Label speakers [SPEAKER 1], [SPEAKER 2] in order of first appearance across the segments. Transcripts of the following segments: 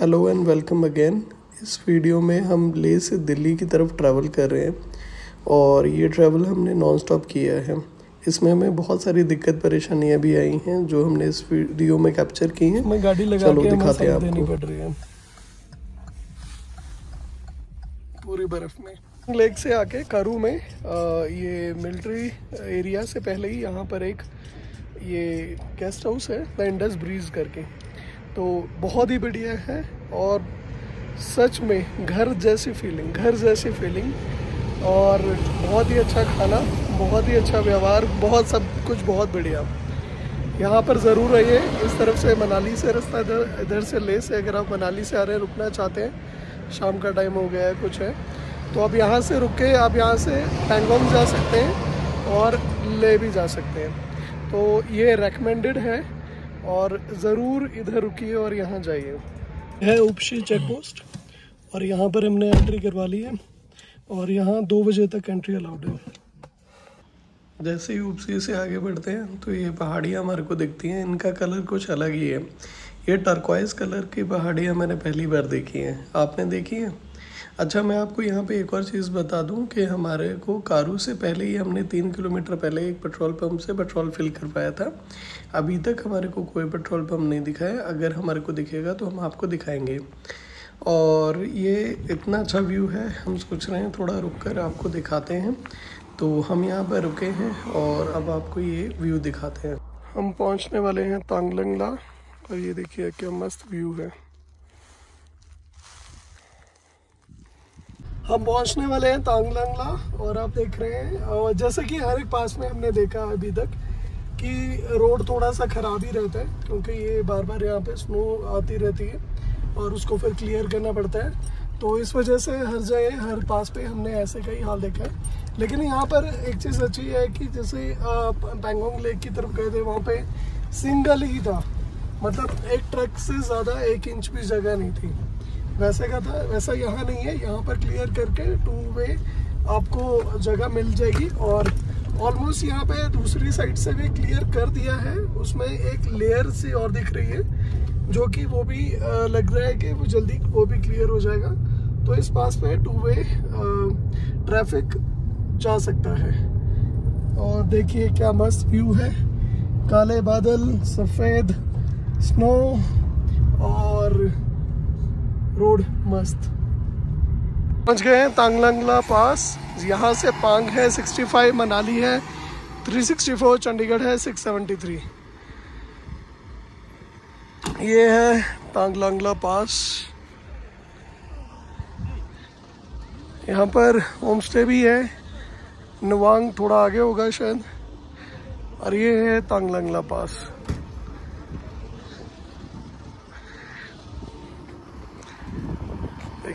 [SPEAKER 1] Hello and welcome again इस video में हम ले से दिल्ली की तरफ़ ट्रैवल कर रहे हैं और ये ट्रैवल हमने नॉन स्टॉप किया है। इसमें हमें बहुत सारी दिक्कत परेशानियाँ भी आई हैं जो हमने इस वीडियो में कैप्चर की हैं।
[SPEAKER 2] मैं गाड़ी लगा
[SPEAKER 1] चलो
[SPEAKER 2] के
[SPEAKER 1] दिखाते हैं आपको।
[SPEAKER 2] पड़ रही है। पूरी बर्फ़ में। लेक से आके कारू में अ, ये मिलिट्री एरिया से पहले ही यहाँ पर एक ये गेस्ट हाउस है द इंडस ब्रीज करके। तो बहुत ही बढ़िया है और सच में घर जैसी फीलिंग घर जैसी फीलिंग और बहुत ही अच्छा खाना, बहुत ही अच्छा व्यवहार, बहुत सब कुछ बहुत बढ़िया। यहाँ पर ज़रूर रहिए इस तरफ़ से मनाली से रास्ता इधर इधर से ले से अगर आप मनाली से आ रहे हैं, रुकना चाहते हैं, शाम का टाइम हो गया है, कुछ है। तो आप यहाँ से रुक के आप यहाँ से पैंगोंग जा सकते हैं और ले भी जा सकते हैं। तो ये रेकमेंडेड है और ज़रूर इधर रुकिए और यहाँ जाइए। है उपशी चेक पोस्ट और यहाँ पर हमने एंट्री करवा ली है और यहाँ दो बजे तक एंट्री अलाउड है।
[SPEAKER 1] जैसे ही उपसी से आगे बढ़ते हैं तो ये पहाड़ियाँ हमारे को दिखती हैं। इनका कलर कुछ अलग ही है। ये टर्कवाइज कलर की पहाड़ियाँ मैंने पहली बार देखी हैं। आपने देखी हैं? अच्छा मैं आपको यहाँ पे एक और चीज़ बता दूँ कि हमारे को कारू से पहले ही हमने तीन किलोमीटर पहले एक पेट्रोल पंप से पेट्रोल फिल करवाया था। अभी तक हमारे को कोई पेट्रोल पंप नहीं दिखाया अगर हमारे को दिखेगा तो हम आपको दिखाएँगे। और ये इतना अच्छा व्यू है, हम सोच रहे हैं थोड़ा रुक कर आपको दिखाते हैं। तो हम यहाँ पर रुके हैं और अब आपको ये व्यू दिखाते हैं।
[SPEAKER 2] हम पहुँचने वाले हैं तांगलंगला। और ये देखिए, क्या मस्त व्यू है। हम पहुँचने वाले हैं तांगलंगला, और आप देख रहे हैं, और जैसे कि हर एक पास में हमने देखा अभी तक कि रोड थोड़ा सा खराब ही रहता है, क्योंकि ये बार बार यहाँ पे स्नो आती रहती है, और उसको फिर क्लियर करना पड़ता है। तो इस वजह से हर जगह, हर पास पे हमने ऐसे कई हाल देखा है। लेकिन यहाँ पर एक चीज़ अच्छी है कि जैसे पैंगोंग लेक की तरफ़ गए थे, वहाँ पे सिंगल ही था। मतलब एक ट्रक से ज़्यादा एक इंच भी जगह नहीं थी। वैसे का था, वैसा यहाँ नहीं है। यहाँ पर क्लियर करके टू वे आपको जगह मिल जाएगी और ऑलमोस्ट यहाँ पे दूसरी साइड से भी क्लियर कर दिया है। उसमें एक लेयर सी और दिख रही है, जो कि वो भी लग रहा है कि वो जल्दी वो भी क्लियर हो जाएगा। तो इस पास पे टू वे ट्रैफ़िक जा सकता है। और देखिए क्या मस्त व्यू है। काले बादल, सफ़ेद स्नो रोड मस्त। पहुँच गए हैं तांगलंगला पास। यहाँ से पांग है 65 मनाली है 364 चंडीगढ़ है 673 ये है तांगलंगला पास। यहाँ पर होम स्टे भी है। नवांग थोड़ा आगे होगा शायद। और ये है तांगलंगला पास।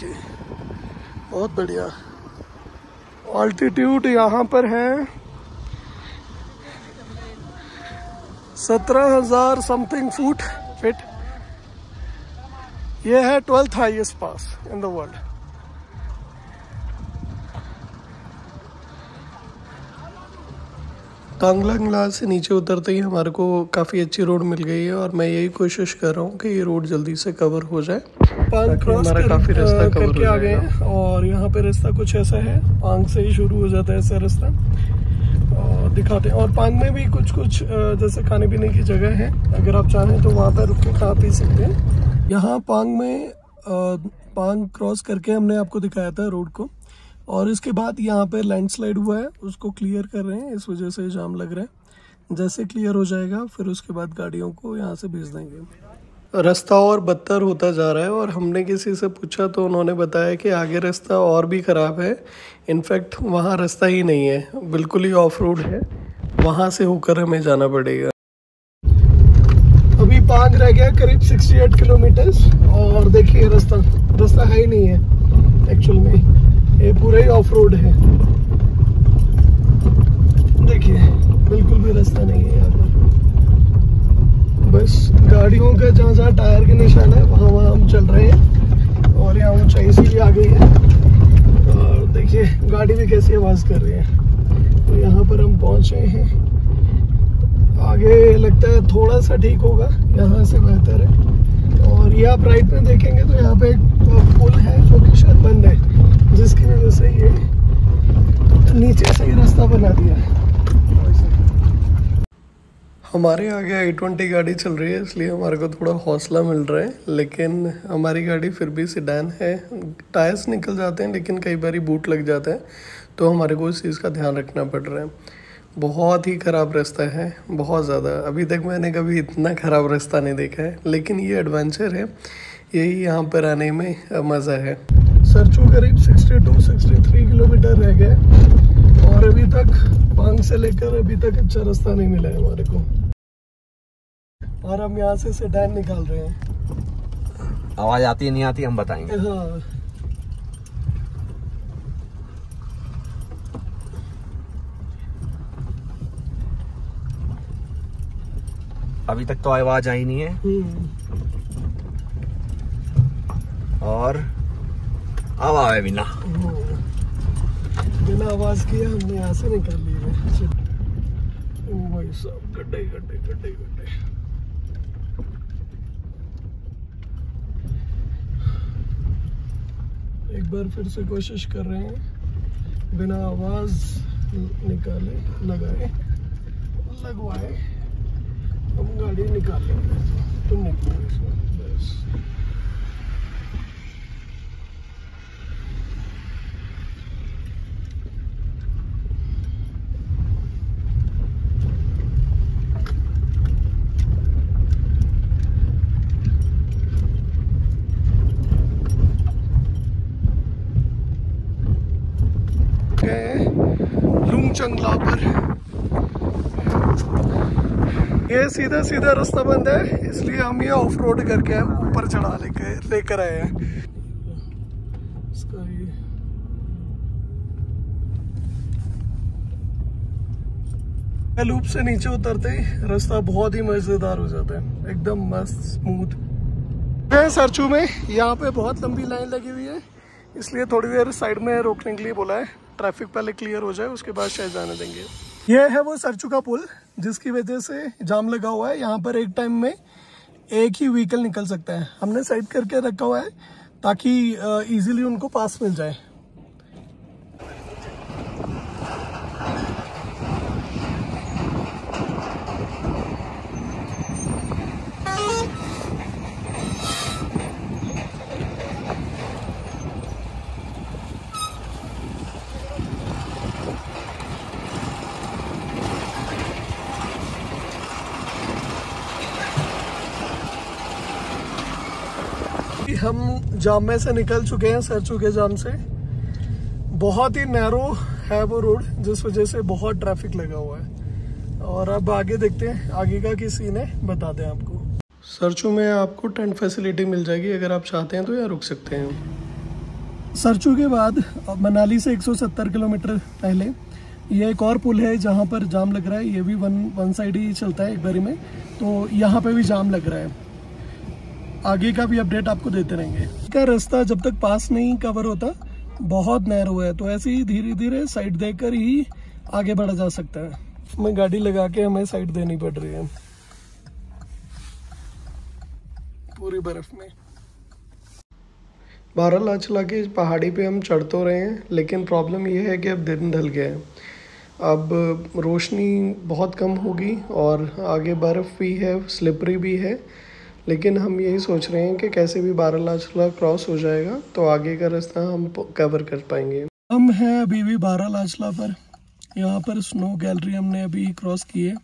[SPEAKER 2] देखिए बहुत बढ़िया। ऑल्टीट्यूड यहाँ पर है। सत्रह हज़ार समथिंग फुट फिट ये है twelfth highest pass in the world
[SPEAKER 1] Kanglangla से नीचे उतरते ही हमारे को काफ़ी अच्छी रोड मिल गई है और मैं यही कोशिश कर रहा हूँ कि ये रोड जल्दी से कवर हो जाए।
[SPEAKER 2] पांग क्रॉस
[SPEAKER 1] हमारा काफ़ी रास्ता cover
[SPEAKER 2] करके
[SPEAKER 1] हो
[SPEAKER 2] आ गए और यहाँ पे रास्ता कुछ ऐसा है पांग से ही शुरू हो जाता है ऐसा रास्ता। और दिखाते हैं। और पांग में भी कुछ कुछ जैसे खाने पीने की जगह है अगर आप चाहें तो वहाँ पर रुक के खा पी सकते हैं। यहाँ पांग में अ, पांग क्रॉस करके हमने आपको दिखाया था रोड को। और इसके बाद यहाँ पे लैंडस्लाइड हुआ है। उसको क्लियर कर रहे हैं। इस वजह से जाम लग रहा है। जैसे क्लियर हो जाएगा, फिर उसके बाद गाड़ियों को यहाँ से भेज देंगे।
[SPEAKER 1] रास्ता और बदतर होता जा रहा है और हमने किसी से पूछा तो उन्होंने बताया कि आगे रास्ता और भी ख़राब है। इनफैक्ट वहाँ रास्ता ही नहीं है। बिल्कुल ही ऑफ़ रोड है। वहाँ से होकर हमें जाना पड़ेगा।
[SPEAKER 2] अभी पांग रह गया करीब 68 किलोमीटर और देखिए रास्ता रास्ता है ही नहीं है एक्चुअल में। पूरा ऑफ़ रोड है। देखिए, बिल्कुल भी रास्ता नहीं है यहाँ पर। बस गाड़ियों का जहाँ जहाँ टायर के निशान है, वहाँ वहाँ हम चल रहे हैं। और यहाँ ऊंचाई सी भी आ गई है। और देखिए, गाड़ी भी कैसी आवाज़ कर रही है। तो यहाँ पर हम पहुँचे हैं। आगे लगता है थोड़ा सा ठीक होगा, यहाँ से बेहतर है। और ये आप राइट में देखेंगे तो यहाँ पे एक पुल है जो कि शायद बंद है जिसकी वजह से ये नीचे से ही रास्ता बना दिया
[SPEAKER 1] हमारे आगे आई ट्वेंटी गाड़ी चल रही है इसलिए हमारे को थोड़ा हौसला मिल रहा है लेकिन हमारी गाड़ी फिर भी सिडान है। टायर्स निकल जाते हैं लेकिन कई बार बूट लग जाता है तो हमारे को इस चीज़ का ध्यान रखना पड़ रहा है। बहुत ही ख़राब रास्ता है बहुत ज़्यादा। अभी तक मैंने कभी इतना ख़राब रास्ता नहीं देखा है लेकिन ये एडवेंचर है यही यहाँ पर आने में मज़ा है।
[SPEAKER 2] सरचू करीब 62 63 किलोमीटर रह गए और अभी तक पांग से लेकर अभी तक अच्छा रास्ता नहीं मिला है हमारे को। और हम यहाँ से सेडान निकाल रहे हैं।
[SPEAKER 3] आवाज़ आती है नहीं आती हम बताएँगे।
[SPEAKER 2] हाँ।
[SPEAKER 3] अभी तक तो आवाज़ आई नहीं है।
[SPEAKER 2] हम्म।
[SPEAKER 3] और अब आवे बिना।
[SPEAKER 2] हम्म। बिना आवाज़ किए हमने यहाँ से निकाल ली है। ओ भाई साहब, गड्ढे गड्ढे गड्ढे गड्ढे। एक बार फिर से कोशिश कर रहे हैं। बिना आवाज़ निकाले, लगाए, लगवाए। हम गाड़ी निकाल लेंगे तुम निकलो इसमें, बस गए लुंगचंगला पर? ये सीधा सीधा रास्ता बंद है इसलिए हम ये ऑफ़ रोड करके ऊपर चढ़ा लेकर लेकर आए हैं। इसका ये लूप से नीचे उतरते ही रास्ता बहुत ही मज़ेदार हो जाता है एकदम मस्त स्मूथ सरचू में यहाँ पे बहुत लंबी लाइन लगी हुई है। इसलिए थोड़ी देर साइड में रोकने के लिए बोला है। ट्रैफ़िक पहले क्लियर हो जाए, उसके बाद शायद जाने देंगे। ये है वो सरचू का पुल, जिसकी वजह से जाम लगा हुआ है। यहाँ पर एक टाइम में एक ही व्हीकल निकल सकता है। हमने साइड करके रखा हुआ है, ताकि इजीली उनको पास मिल जाए कि हम जाम में से निकल चुके हैं सरचू के जाम से। बहुत ही नैरो है वो रोड जिस वजह से बहुत ट्रैफ़िक लगा हुआ है। और अब आगे देखते हैं, आगे का किस सीन है बता दें आपको। सरचू में आपको टेंट फैसिलिटी मिल जाएगी, अगर आप चाहते हैं तो यहाँ रुक सकते हैं। सरचू के बाद मनाली से 170 किलोमीटर पहले, ये एक और पुल है जहाँ पर जाम लग रहा है। ये भी वन वन साइड ही चलता है एक बारी में। तो यहाँ पे भी जाम लग रहा है। आगे का भी अपडेट आपको देते रहेंगे। का रास्ता जब तक पास नहीं कवर होता, बहुत नैरो है तो ऐसे ही धीरे धीरे साइड देकर ही आगे बढ़ा जा सकता है। मैं गाड़ी लगा के हमें साइड देनी पड़ रही है। पूरी बर्फ़ में। बारालाचला के पहाड़ी पे हम चढ़ तो रहे हैं, लेकिन प्रॉब्लम यह है कि अब दिन ढल गया है। अब रोशनी बहुत कम होगी और आगे बर्फ़ भी है स्लिपरी भी है लेकिन हम यही सोच रहे हैं कि कैसे भी बारालाचला क्रॉस हो जाएगा तो आगे का रास्ता हम कवर कर पाएँगे। हम हैं अभी भी बारह लाचला पर। यहाँ पर स्नो गैलरी हमने अभी क्रॉस की है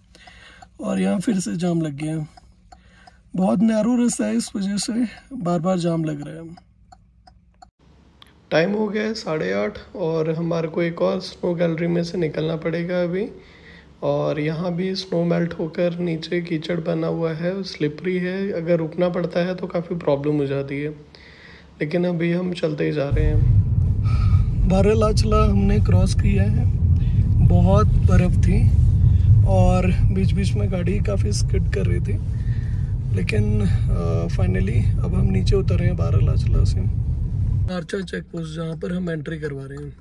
[SPEAKER 2] और यहाँ फिर से जाम लग गया है। बहुत नैरो रास्ता है इस वजह से बार बार जाम लग रहा है। टाइम हो गया है साढ़े आठ और हमारे को एक और स्नो गैलरी में से निकलना पड़ेगा अभी। और यहाँ भी स्नो मेल्ट होकर नीचे कीचड़ बना हुआ है स्लिपरी है। अगर रुकना पड़ता है तो काफ़ी प्रॉब्लम हो जाती है। लेकिन अभी हम चलते ही जा रहे हैं। बारालाचला हमने क्रॉस किया है। बहुत बर्फ़ थी और बीच बीच में गाड़ी काफ़ी स्किड कर रही थी। लेकिन फाइनली अब हम नीचे उतर रहे हैं बारालाचला से। डारचा चेक पोस्ट जहाँ पर हम एंट्री करवा रहे हैं।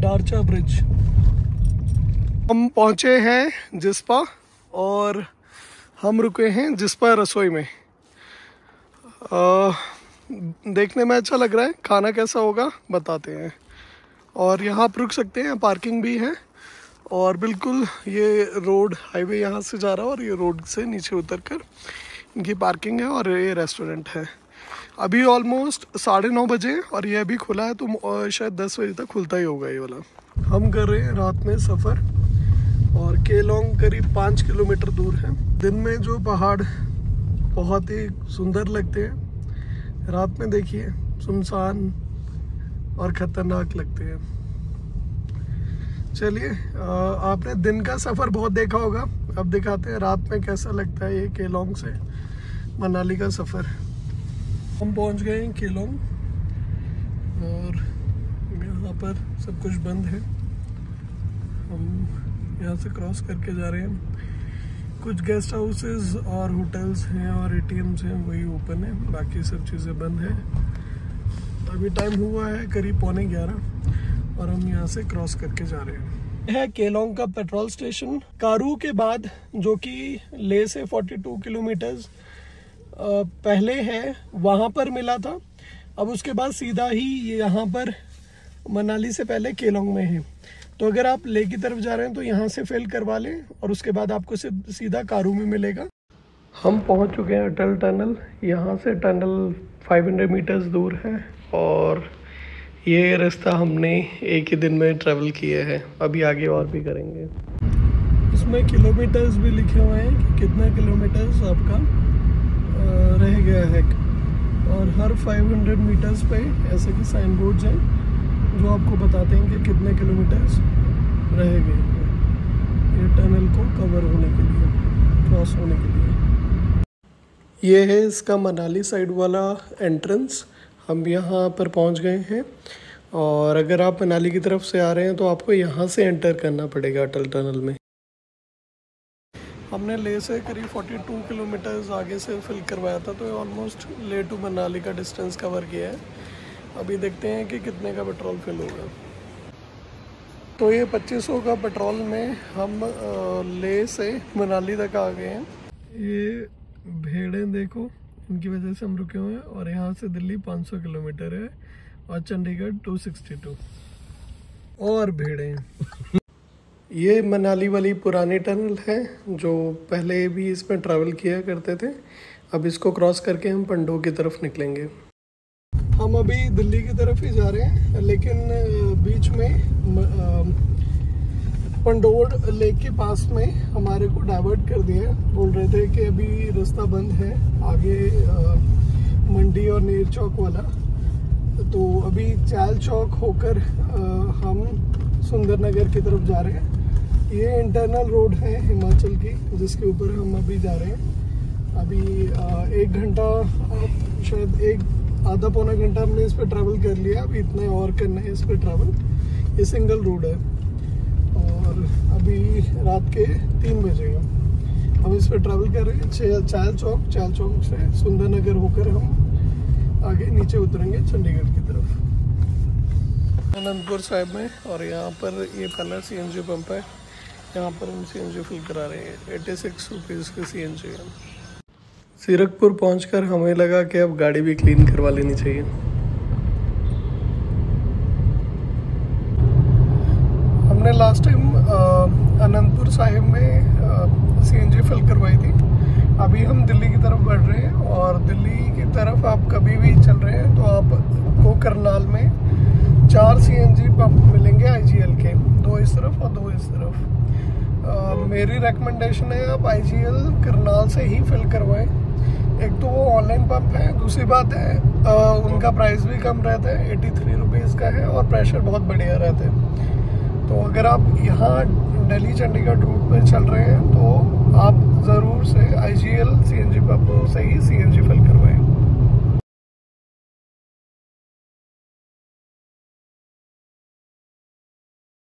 [SPEAKER 2] डारचा ब्रिज हम पहुँचे हैं जिसपा और हम रुके हैं जिसपा रसोई में। आ, देखने में अच्छा लग रहा है खाना कैसा होगा बताते हैं। और यहाँ आप रुक सकते हैं पार्किंग भी है। और बिल्कुल ये रोड हाईवे यहाँ से जा रहा है और ये रोड से नीचे उतर कर इनकी पार्किंग है और ये रेस्टोरेंट है। अभी ऑलमोस्ट साढ़े नौ बजे और ये अभी खुला है तो शायद दस बजे तक खुलता ही होगा ये वाला। हम कर रहे हैं रात में सफ़र। और केलोंग करीब पाँच किलोमीटर दूर है। दिन में जो पहाड़ बहुत ही सुंदर लगते हैं। रात में देखिए, सुनसान और ख़तरनाक लगते हैं। चलिए आपने दिन का सफ़र बहुत देखा होगा। अब दिखाते हैं रात में कैसा लगता है ये केलोंग से मनाली का सफ़र। हम पहुँच गए हैं केलोंग, और यहाँ पर सब कुछ बंद है। हम यहाँ से क्रॉस करके जा रहे हैं। कुछ गेस्ट हाउसेस और होटल्स हैं और एटीएम्स हैं, वही ओपन है। बाकी सब चीज़ें बंद है। अभी टाइम हुआ है करीब पौने ग्यारह और हम यहाँ से क्रॉस करके जा रहे हैं। है केलोंग का पेट्रोल स्टेशन कारू के बाद, जो कि ले से 42 किलोमीटर्स पहले है, वहाँ पर मिला था। अब उसके बाद सीधा ही यहाँ पर मनाली से पहले केलोंग में है। तो अगर आप ले की तरफ़ जा रहे हैं तो यहाँ से फिल करवा लें और उसके बाद आपको सीधा कारू में मिलेगा। हम पहुँच चुके हैं अटल टनल। यहाँ से टनल 500 मीटर्स दूर है और ये रास्ता हमने एक ही दिन में ट्रैवल किया है। अभी आगे और भी करेंगे। इसमें किलोमीटर्स भी लिखे हुए हैं कि कितना किलोमीटर्स आपका रह गया है। और हर 500 मीटर्स पे ऐसे के साइन बोर्ड्स हैं। जो आपको बताते हैं कि कितने किलोमीटर्स रह गए ये टनल को कवर होने के लिए क्रॉस होने के लिए। ये है इसका मनाली साइड वाला एंट्रेंस हम यहाँ पर पहुँच गए हैं और अगर आप मनाली की तरफ़ से आ रहे हैं तो आपको यहाँ से एंटर करना पड़ेगा अटल टनल में। हमने ले से करीब 42 किलोमीटर्स आगे से फिल करवाया था तो ऑलमोस्ट ले टू मनाली का डिस्टेंस कवर किया है। अभी देखते हैं कि कितने का पेट्रोल फिल होगा। तो ये 2500 का पेट्रोल में हम ले से मनाली तक आ गए हैं। ये भेड़ें देखो, इनकी वजह से हम रुके हुए हैं और यहाँ से दिल्ली 500 किलोमीटर है और चंडीगढ़ 262 और भेड़ें। ये मनाली वाली पुरानी टनल है जो पहले भी इसमें ट्रैवल किया करते थे। अब इसको क्रॉस करके हम पंडो की तरफ़ निकलेंगे। हम अभी दिल्ली की तरफ़ ही जा रहे हैं, लेकिन बीच में पंडोर लेक के पास में हमारे को डाइवर्ट कर दिया बोल रहे थे कि अभी रास्ता बंद है, आगे मंडी और नेर चौक वाला। तो अभी चाल चौक होकर हम सुंदरनगर की तरफ़ जा रहे हैं। ये इंटरनल रोड है हिमाचल की, जिसके ऊपर हम अभी जा रहे हैं। अभी एक घंटा शायद एक आधा पौना घंटा हमने इस पर ट्रैवल कर लिया, अभी इतना और करना है इस पर ट्रैवल ये सिंगल रोड है। और अभी रात के तीन बजे हम इस पर ट्रैवल कर रहे हैं। चाल चौक चाल चौक से सुंदरनगर होकर हम आगे नीचे उतरेंगे चंडीगढ़ की तरफ़। अनंतपुर साहिब में, और यहाँ पर ये पहला सी एन जी पंप है। यहाँ पर हम सी एन फिल करा रहे हैं। एटी सिक्स रुपीज़ की सी एन जी है। सीरकपुर पहुँच हमें लगा कि अब गाड़ी भी क्लीन करवा लेनी चाहिए। हमने लास्ट टाइम अनंतपुर साहिब में सी एन जी फिल करवाई थी। अभी हम दिल्ली की तरफ़ बढ़ रहे हैं और दिल्ली की तरफ़ आप कभी भी चल रहे हैं तो आपको करनाल में चार सी एन जी पंप मिलेंगे आई जी एल के, दो इस तरफ़ और दो इस तरफ़। मेरी रिकमेंडेशन है आप आई जी करनाल से ही फिल करवाएँ। एक तो वो ऑनलाइन पंप है दूसरी बात है आ, उनका प्राइस भी कम रहता है एटी थ्री रुपीज़ का है और प्रेशर बहुत बढ़िया रहता है। तो अगर आप यहाँ दिल्ली चंडीगढ़ रूट पर चल रहे हैं तो आप ज़रूर से I G L C N G pump से ही सी एन जी फिल करवाएँ।